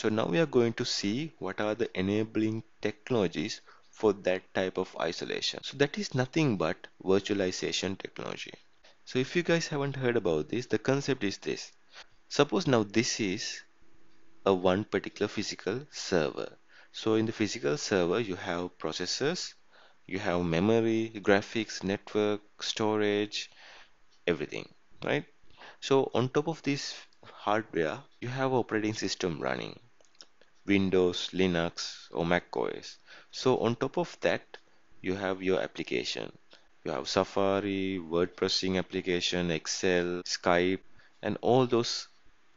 So now we are going to see what are the enabling technologies for that type of isolation. So that is nothing but virtualization technology. So if you guys haven't heard about this, the concept is this. Suppose now this is a one particular physical server. So in the physical server, you have processors, you have memory, graphics, network, storage, everything, right? So on top of this hardware, you have operating system running. Windows, Linux, or Mac OS. So on top of that, you have your application. You have Safari, word processing application, Excel, Skype, and all those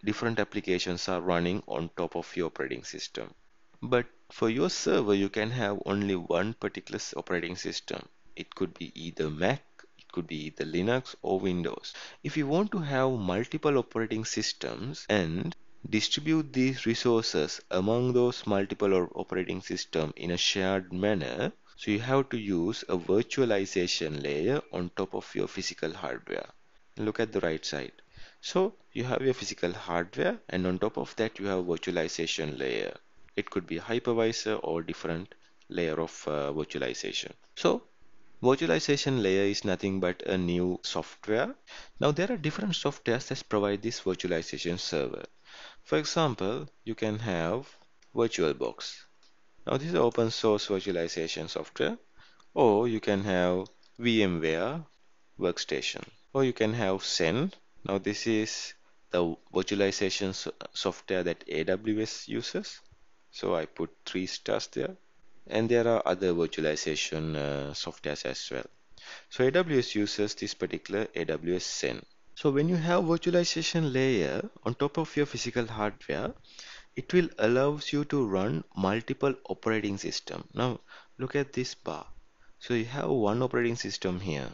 different applications are running on top of your operating system. But for your server, you can have only one particular operating system. It could be either Mac, it could be either Linux or Windows. If you want to have multiple operating systems and distribute these resources among those multiple operating system in a shared manner. So you have to use a virtualization layer on top of your physical hardware. Look at the right side. So you have your physical hardware and on top of that you have virtualization layer. It could be hypervisor or different layer of uh, virtualization. So virtualization layer is nothing but a new software. Now there are different softwares that provide this virtualization server for example, you can have VirtualBox. Now this is open source virtualization software or you can have VMware workstation or you can have Xen. Now this is the virtualization software that AWS uses. So I put three stars there and there are other virtualization uh, softwares as well. So AWS uses this particular AWS Xen. So when you have virtualization layer on top of your physical hardware, it will allows you to run multiple operating system. Now look at this bar. So you have one operating system here.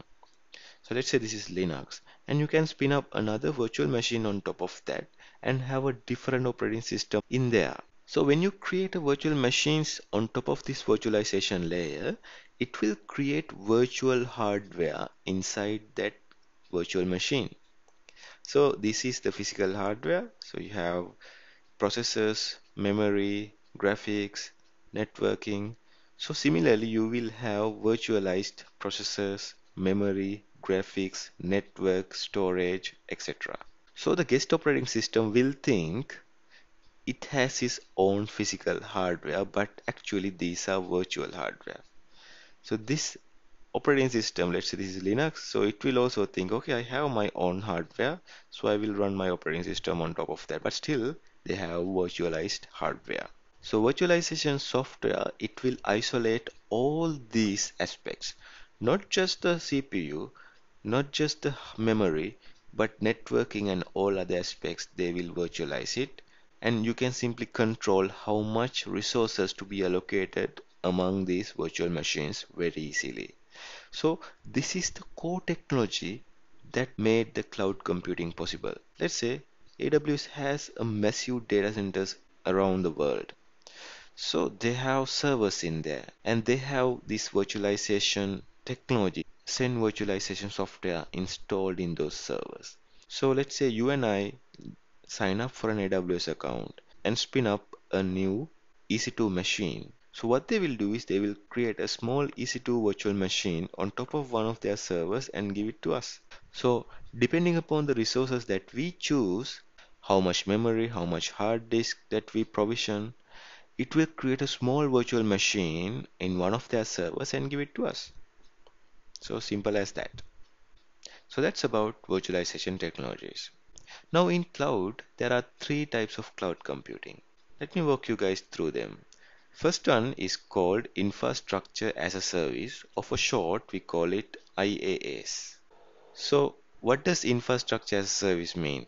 So let's say this is Linux and you can spin up another virtual machine on top of that and have a different operating system in there. So when you create a virtual machines on top of this virtualization layer, it will create virtual hardware inside that virtual machine. So this is the physical hardware. So you have processors, memory, graphics, networking. So similarly, you will have virtualized processors, memory, graphics, network, storage, etc. So the guest operating system will think it has its own physical hardware, but actually these are virtual hardware. So this operating system let's say this is Linux so it will also think okay I have my own hardware so I will run my operating system on top of that. But still they have virtualized hardware. So virtualization software it will isolate all these aspects. Not just the CPU not just the memory but networking and all other aspects they will virtualize it. And you can simply control how much resources to be allocated among these virtual machines very easily so this is the core technology that made the cloud computing possible. Let's say AWS has a massive data centers around the world. So they have servers in there and they have this virtualization technology, Xen virtualization software installed in those servers. So let's say you and I sign up for an AWS account and spin up a new EC2 machine so what they will do is they will create a small EC2 virtual machine on top of one of their servers and give it to us. So depending upon the resources that we choose, how much memory, how much hard disk that we provision, it will create a small virtual machine in one of their servers and give it to us. So simple as that. So that's about virtualization technologies. Now in cloud, there are three types of cloud computing. Let me walk you guys through them. First one is called Infrastructure as a Service, or for short we call it IaaS. So what does Infrastructure as a Service mean?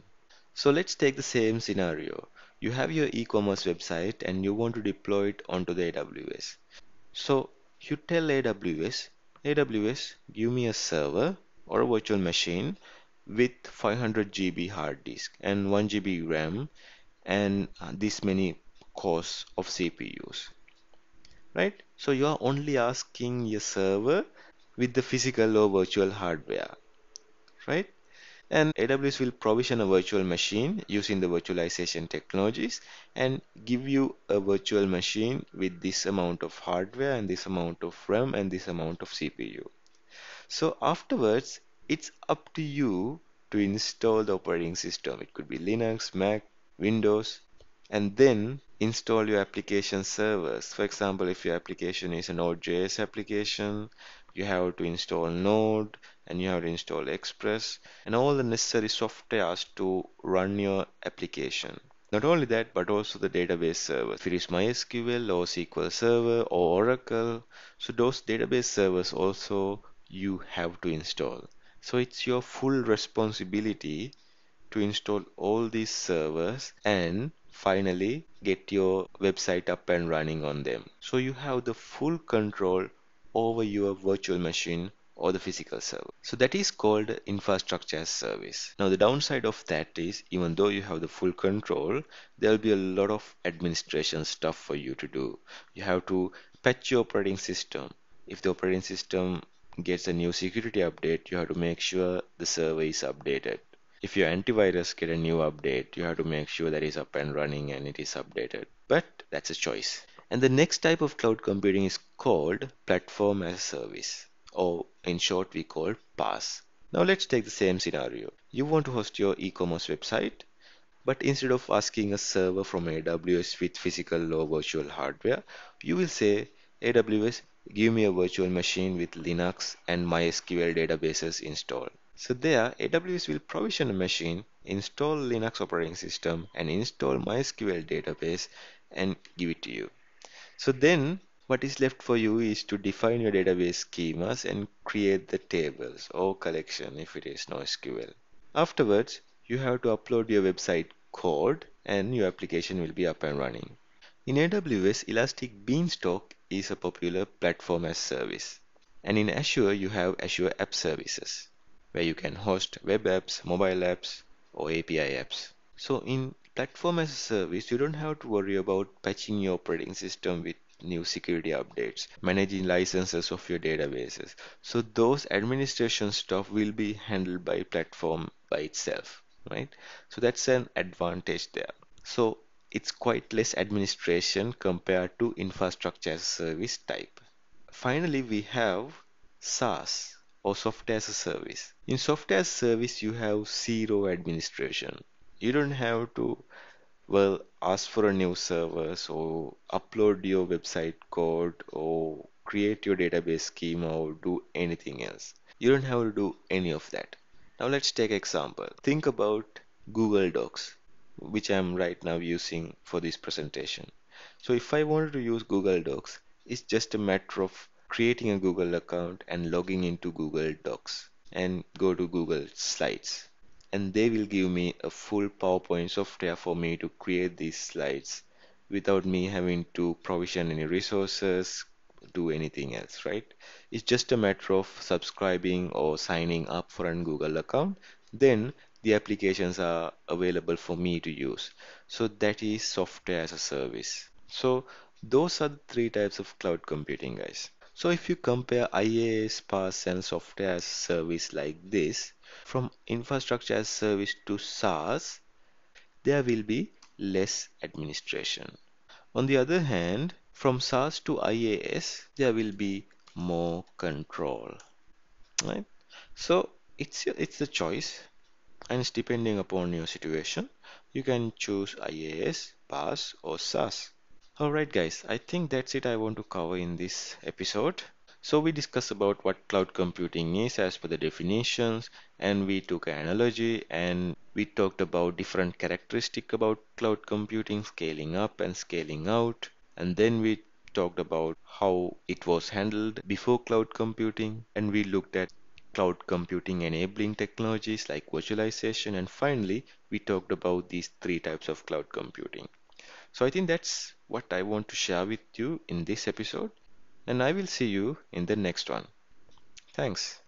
So let's take the same scenario. You have your e-commerce website and you want to deploy it onto the AWS. So you tell AWS, AWS give me a server or a virtual machine with 500 GB hard disk and 1 GB RAM and uh, this many cores of CPUs right? So you are only asking your server with the physical or virtual hardware, right? And AWS will provision a virtual machine using the virtualization technologies and give you a virtual machine with this amount of hardware and this amount of RAM and this amount of CPU. So afterwards, it's up to you to install the operating system. It could be Linux, Mac, Windows, and then install your application servers. For example, if your application is a Node.js application, you have to install Node and you have to install Express and all the necessary softwares to run your application. Not only that, but also the database server. If it is MySQL or SQL Server or Oracle, so those database servers also you have to install. So it's your full responsibility to install all these servers and finally get your website up and running on them. So you have the full control over your virtual machine or the physical server. So that is called infrastructure as service. Now the downside of that is even though you have the full control, there will be a lot of administration stuff for you to do. You have to patch your operating system. If the operating system gets a new security update, you have to make sure the server is updated. If your antivirus get a new update, you have to make sure that is up and running and it is updated. But that's a choice. And the next type of cloud computing is called platform as a service, or in short, we call PaaS. Now let's take the same scenario. You want to host your e-commerce website, but instead of asking a server from AWS with physical or virtual hardware, you will say, AWS, give me a virtual machine with Linux and MySQL databases installed. So there, AWS will provision a machine, install Linux operating system, and install MySQL database and give it to you. So then what is left for you is to define your database schemas and create the tables or collection if it is NoSQL. Afterwards, you have to upload your website code and your application will be up and running. In AWS, Elastic Beanstalk is a popular platform as service. And in Azure, you have Azure App Services where you can host web apps, mobile apps, or API apps. So in platform as a service, you don't have to worry about patching your operating system with new security updates, managing licenses of your databases. So those administration stuff will be handled by platform by itself, right? So that's an advantage there. So it's quite less administration compared to infrastructure as a service type. Finally, we have SaaS or software as a service. In software as a service, you have zero administration. You don't have to, well, ask for a new server, so upload your website code or create your database schema or do anything else. You don't have to do any of that. Now let's take example. Think about Google Docs, which I'm right now using for this presentation. So if I wanted to use Google Docs, it's just a matter of creating a Google account and logging into Google Docs and go to Google Slides. And they will give me a full PowerPoint software for me to create these slides without me having to provision any resources, do anything else, right? It's just a matter of subscribing or signing up for a Google account. Then the applications are available for me to use. So that is software as a service. So those are the three types of cloud computing, guys. So if you compare IaaS, PaaS and software as service like this, from infrastructure as service to SaaS, there will be less administration. On the other hand, from SaaS to IaaS, there will be more control. Right? So it's it's the choice, and it's depending upon your situation. You can choose IaaS, PaaS, or SaaS. Alright guys, I think that's it I want to cover in this episode. So we discussed about what cloud computing is as per the definitions and we took an analogy and we talked about different characteristic about cloud computing scaling up and scaling out and then we talked about how it was handled before cloud computing and we looked at cloud computing enabling technologies like virtualization and finally we talked about these three types of cloud computing. So I think that's what I want to share with you in this episode and I will see you in the next one. Thanks.